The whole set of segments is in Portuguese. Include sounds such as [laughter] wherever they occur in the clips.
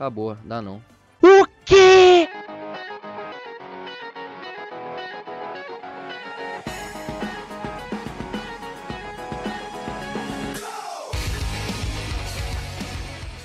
Acabou, dá não. O quê?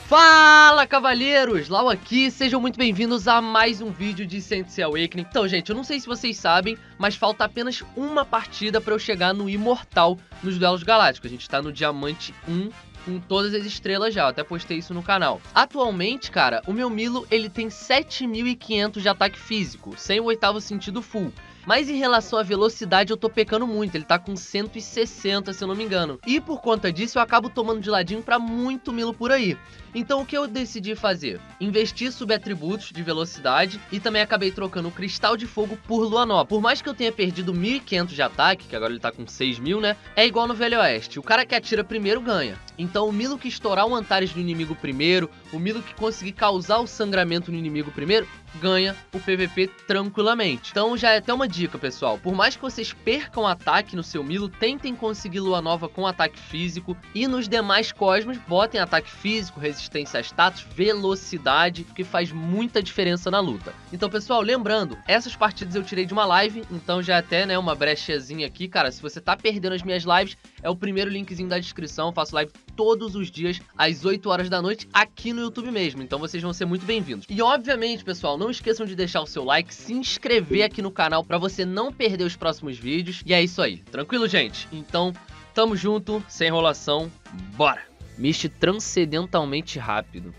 Fala, cavalheiros! Lau aqui, sejam muito bem-vindos a mais um vídeo de Saints Awakening. Então, gente, eu não sei se vocês sabem, mas falta apenas uma partida para eu chegar no Imortal nos Duelos Galácticos. A gente tá no Diamante 1 com todas as estrelas já, eu até postei isso no canal. Atualmente, cara, o meu Milo, ele tem 7.500 de ataque físico, sem o oitavo sentido full. Mas em relação à velocidade eu tô pecando muito, ele tá com 160 se eu não me engano. E por conta disso eu acabo tomando de ladinho pra muito Milo por aí. Então o que eu decidi fazer? Investir subatributos de velocidade e também acabei trocando o Cristal de Fogo por Lua Nova. Por mais que eu tenha perdido 1.500 de ataque, que agora ele tá com 6.000, né? É igual no Velho Oeste, o cara que atira primeiro ganha. Então o Milo que estourar o Antares do inimigo primeiro, o Milo que conseguir causar o sangramento no inimigo primeiro, ganha o PVP tranquilamente. Então já é até uma dica, pessoal. Por mais que vocês percam ataque no seu Milo, tentem conseguir Lua Nova com ataque físico. E nos demais cosmos, botem ataque físico, resistência a status, velocidade, que faz muita diferença na luta. Então, pessoal, lembrando, essas partidas eu tirei de uma live, então já é até, né, uma brechazinha aqui. Cara, se você tá perdendo as minhas lives, é o primeiro linkzinho da descrição. Eu faço live todos os dias, às 8 horas da noite, aqui no YouTube mesmo. Então vocês vão ser muito bem-vindos. E obviamente, pessoal, não esqueçam de deixar o seu like, se inscrever aqui no canal para você não perder os próximos vídeos. E é isso aí. Tranquilo, gente? Então, tamo junto, sem enrolação, bora! Mexe transcendentalmente rápido.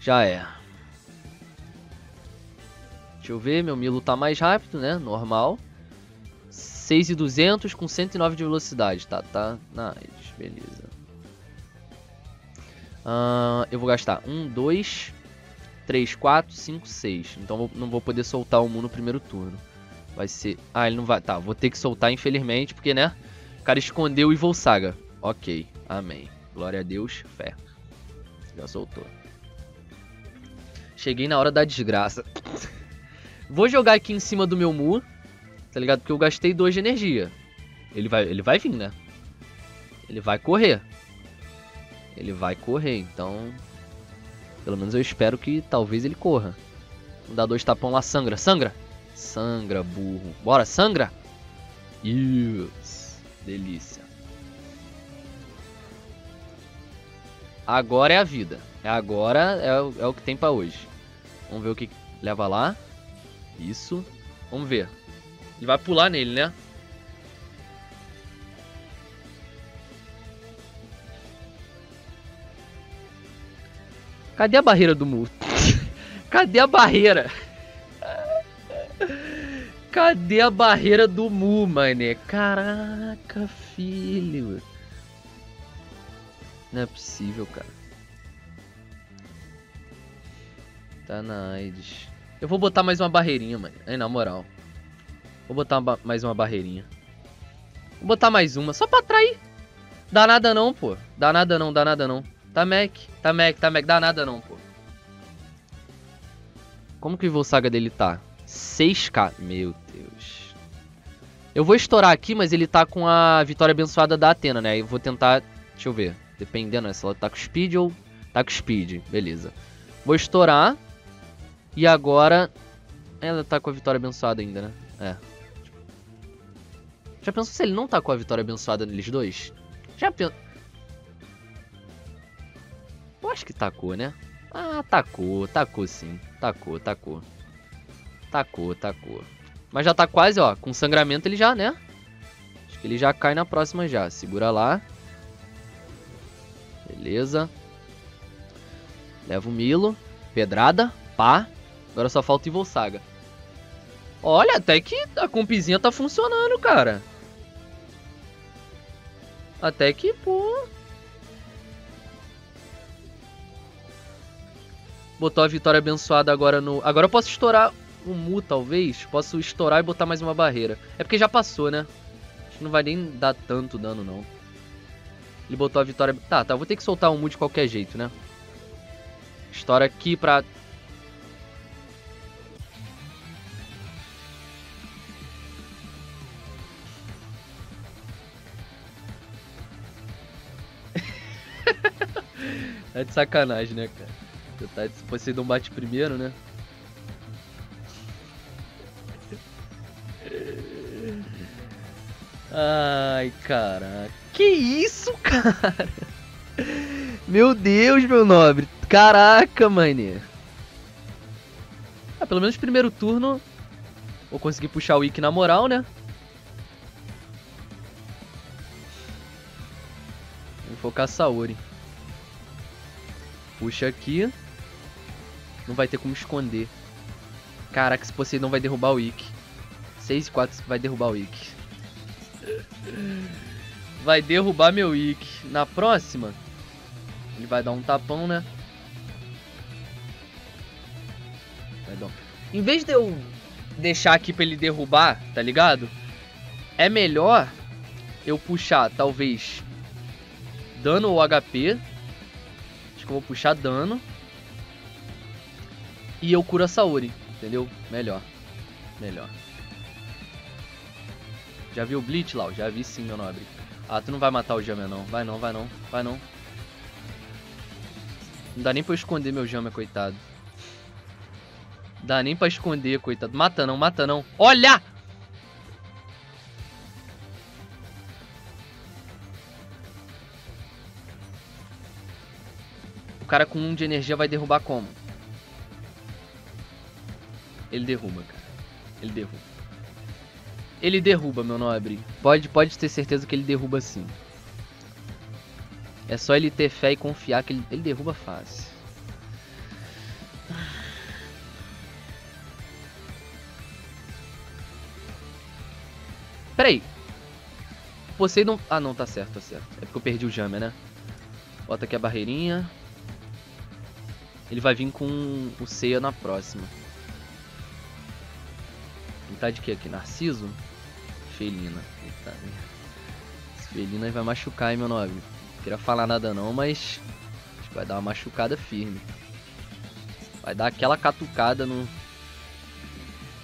Já é. Deixa eu ver, meu Milo tá mais rápido, né? Normal. 6,200 com 109 de velocidade. Tá, tá. Nice, beleza. Uh, eu vou gastar 1, 2, 3, 4, 5, 6. Então não vou poder soltar o Mu no primeiro turno. Vai ser... Ah, ele não vai... Tá, vou ter que soltar infelizmente, porque, né? O cara escondeu o Evil Saga. Ok, amém. Glória a Deus, fé. Já soltou. Cheguei na hora da desgraça. [coughs] vou jogar aqui em cima do meu Mu. Tá ligado? Porque eu gastei 2 de energia. Ele vai, ele vai vir, né? Ele vai correr. Ele vai correr, então... Pelo menos eu espero que talvez ele corra. Dá dois tapão lá, sangra, sangra! Sangra, burro. Bora, sangra! Isso, delícia. Agora é a vida. É agora é, o, é o que tem pra hoje. Vamos ver o que leva lá. Isso. Vamos ver. Ele vai pular nele, né? Cadê a barreira do Mu? [laughs] Cadê a barreira? Cadê a barreira do Mu, mané? Caraca, filho. Não é possível, cara. Tá na AIDS. Eu vou botar mais uma barreirinha, mano. Aí, na moral. Vou botar uma mais uma barreirinha. Vou botar mais uma, só pra atrair. Dá nada não, pô. Dá nada não, dá nada não. Tá Mac, tá Mac, tá Mac. Dá nada não, pô. Como que o Saga dele tá? 6k. Meu Deus. Eu vou estourar aqui, mas ele tá com a vitória abençoada da Atena, né? Eu vou tentar... Deixa eu ver. Dependendo, né? se ela tá com speed ou... Tá com speed. Beleza. Vou estourar. E agora... Ela tá com a vitória abençoada ainda, né? É. Já pensou se ele não tá com a vitória abençoada neles dois? Já pensou... Eu acho que tacou, né? Ah, tacou, tacou sim. Tacou, tacou. Tacou, tacou. Mas já tá quase, ó. Com sangramento ele já, né? Acho que ele já cai na próxima já. Segura lá. Beleza. Leva o Milo. Pedrada. Pá. Agora só falta o Evil Saga. Olha, até que a compizinha tá funcionando, cara. Até que, pô... Botou a vitória abençoada agora no... Agora eu posso estourar o Mu, talvez. Posso estourar e botar mais uma barreira. É porque já passou, né? Acho que não vai nem dar tanto dano, não. Ele botou a vitória... Tá, tá. Vou ter que soltar o Mu de qualquer jeito, né? Estoura aqui pra... [laughs] é de sacanagem, né, cara? Tá, se Poseidon bate primeiro, né? Ai, caraca. Que isso, cara? Meu Deus, meu nobre. Caraca, mané. Ah, pelo menos primeiro turno vou conseguir puxar o Ikki na moral, né? Vou focar Saori. Puxa aqui. Não vai ter como esconder. Caraca, se Poseidon vai derrubar o Ikki. 6 e 4 vai derrubar o Ikki. Vai derrubar meu Ikki. Na próxima, ele vai dar um tapão, né? Vai dar um... Em vez de eu deixar aqui pra ele derrubar, tá ligado? É melhor eu puxar, talvez, dano ou HP. Acho que eu vou puxar dano. E eu curo a Saori, entendeu? Melhor. Melhor. Já viu o Bleach, Lau? Já vi sim, meu nobre. Ah, tu não vai matar o Jammer, não. Vai não, vai não, vai não. Não dá nem pra eu esconder meu Jammer, coitado. Dá nem pra esconder, coitado. Mata não, mata não. Olha! O cara com um de energia vai derrubar como? Ele derruba, cara. Ele derruba. Ele derruba, meu nobre. Pode, pode ter certeza que ele derruba sim. É só ele ter fé e confiar que ele, ele derruba fácil. Peraí. Poseidon... Ah, não, tá certo, tá certo. É porque eu perdi o Jammer, né? Bota aqui a barreirinha. Ele vai vir com o Seiya na próxima. Ele tá de que aqui? Narciso? Felina. Eita, Felina vai machucar, hein, meu nobre. Não queria falar nada não, mas... Vai dar uma machucada firme. Vai dar aquela catucada no...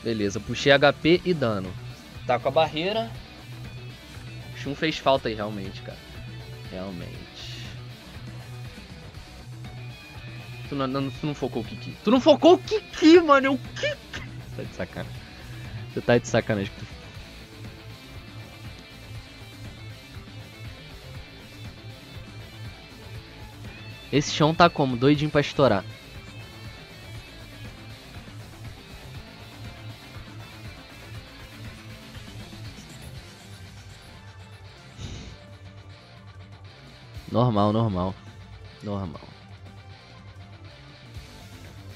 Beleza, puxei HP e dano. Tá com a barreira. Shun fez falta aí, realmente, cara. Realmente. Tu não, não, tu não focou o Kiki. Tu não focou o Kiki, mano. O Kiki. Tá de sacanagem. Você tá de sacanagem. Esse chão tá como? Doidinho pra estourar. Normal, normal. Normal.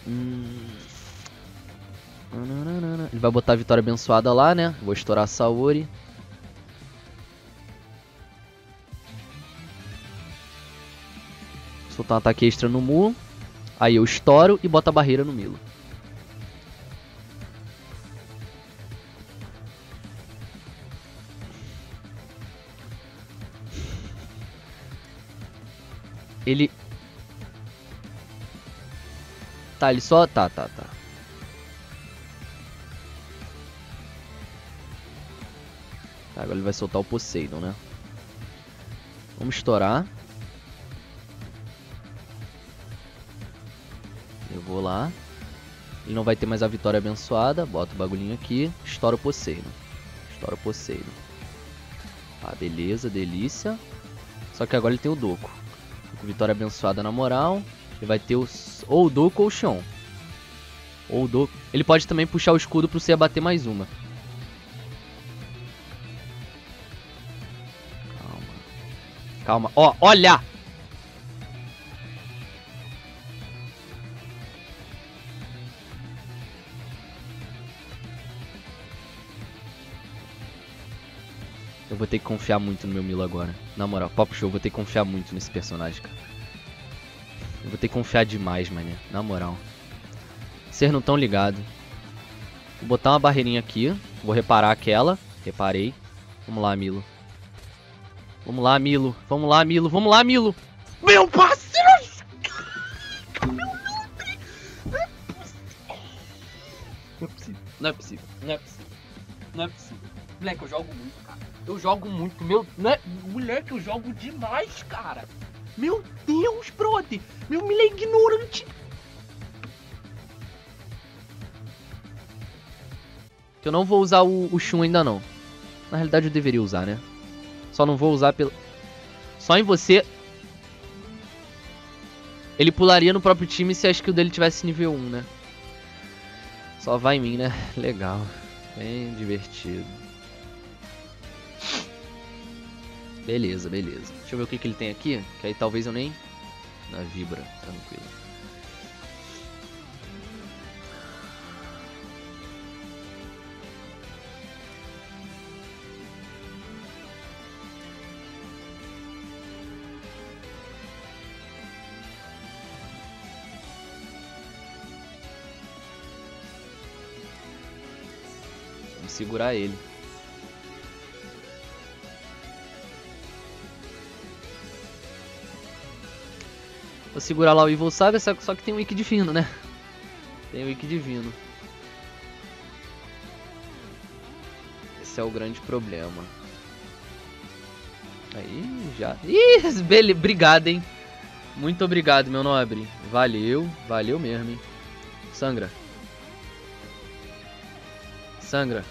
Hum... Ele vai botar a vitória abençoada lá, né? Vou estourar a Saori. Soltar um ataque extra no Mu. Aí eu estouro e boto a barreira no Milo. Ele... Tá, ele só... Tá, tá, tá. Agora ele vai soltar o Poseidon, né? Vamos estourar. Eu vou lá. Ele não vai ter mais a vitória abençoada. Bota o bagulhinho aqui. Estoura o Poseidon. Estoura o Poseidon. Tá, beleza, delícia. Só que agora ele tem o Doku. Com vitória abençoada na moral. Ele vai ter os, ou o Doku ou o Xion. Ou o Doku. Ele pode também puxar o escudo para você abater mais uma. Calma. Ó, olha! Eu vou ter que confiar muito no meu Milo agora. Na moral, Pop Show, eu vou ter que confiar muito nesse personagem, cara. Eu vou ter que confiar demais, mané. Na moral. Vocês não estão ligados. Vou botar uma barreirinha aqui. Vou reparar aquela. Reparei. Vamos lá, Milo. Vamos lá, Milo. Vamos lá, Milo. Vamos lá, Milo. Meu parceiro! Não é possível. Não é possível. Não é possível. Não é possível. Moleque, eu jogo muito, cara. Eu jogo muito. Meu. Não é... Moleque, eu jogo demais, cara. Meu Deus, brother. Meu milha é ignorante. Eu não vou usar o, o Shun ainda não. Na realidade eu deveria usar, né? Só não vou usar pelo... Só em você... Ele pularia no próprio time se a skill dele tivesse nível 1, né? Só vai em mim, né? [laughs] Legal. Bem divertido. Beleza, beleza. Deixa eu ver o que, que ele tem aqui. Que aí talvez eu nem... Na vibra, tranquilo. Segurar ele. Vou segurar lá o Evil Saga, só que tem um Wiki divino, né? Tem um Wiki divino. Esse é o grande problema. Aí, já... Ih, [laughs] bele... obrigado, hein? Muito obrigado, meu nobre. Valeu, valeu mesmo, hein? Sangra. Sangra.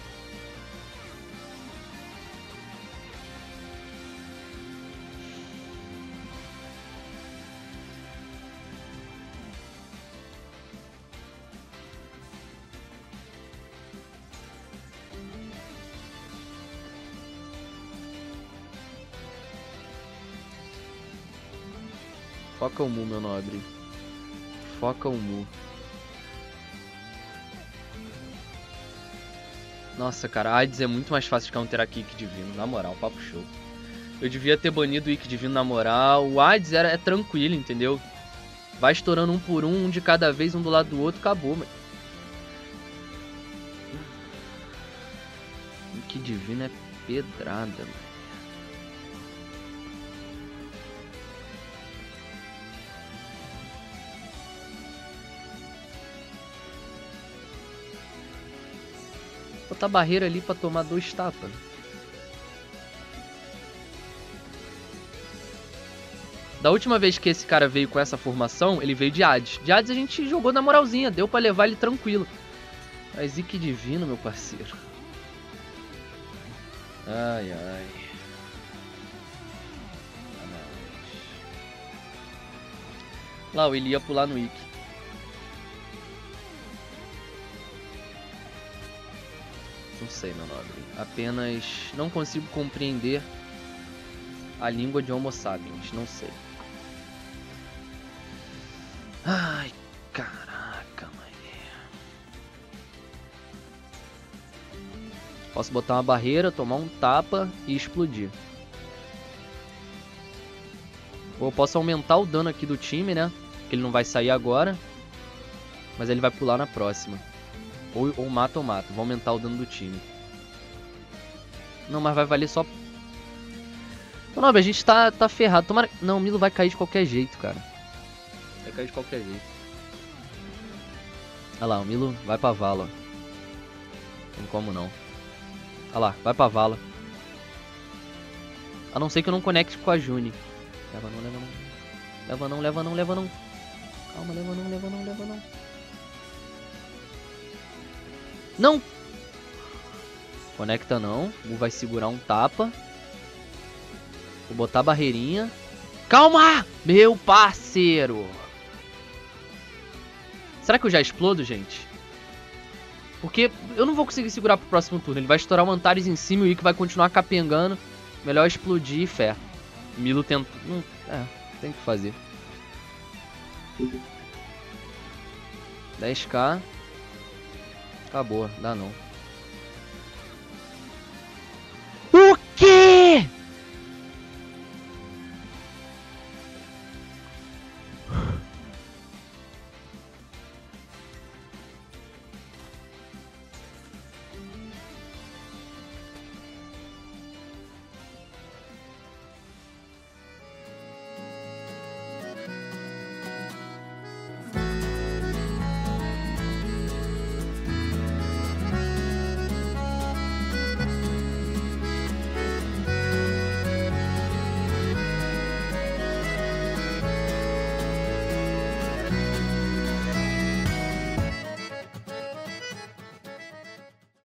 Foca o Mu, meu nobre. Foca o Mu. Nossa, cara, Hades é muito mais fácil de counterar que Divino, na moral, papo show. Eu devia ter banido o Ikki Divino na moral. O Hades era, é tranquilo, entendeu? Vai estourando um por um, um de cada vez, um do lado do outro, acabou, mano. Ikki Divino é pedrada, mano. Botar barreira ali pra tomar dois tapas. Da última vez que esse cara veio com essa formação, ele veio de Hades. De Hades a gente jogou na moralzinha, deu pra levar ele tranquilo. Mas e que divino, meu parceiro. Ai, ai. Lá, ele ia pular no Ikki. Não sei, meu nobre. Apenas não consigo compreender a língua de Homo sapiens. Não sei. Ai, caraca, mãe. Posso botar uma barreira, tomar um tapa e explodir. Ou eu posso aumentar o dano aqui do time, né? Que ele não vai sair agora. Mas ele vai pular na próxima. Ou, ou mata ou mata. Vou aumentar o dano do time. Não, mas vai valer só... Não, não, a gente tá, tá ferrado. Tomara... Não, o Milo vai cair de qualquer jeito, cara. Vai cair de qualquer jeito. Olha lá, o Milo vai pra vala. Tem como não. Olha lá, vai pra vala. A não ser que eu não conecte com a Juni. Leva não, leva não. Leva não, leva não, leva não. Calma, leva não, leva não, leva não. Não! Conecta não. O vai segurar um tapa. Vou botar a barreirinha. Calma! Meu parceiro! Será que eu já explodo, gente? Porque eu não vou conseguir segurar pro próximo turno. Ele vai estourar o Antares em cima e o Ikki vai continuar capengando. Melhor explodir e fé. Milo tenta... Hum, é, tem que fazer. 10k. Acabou, dá não. O quê?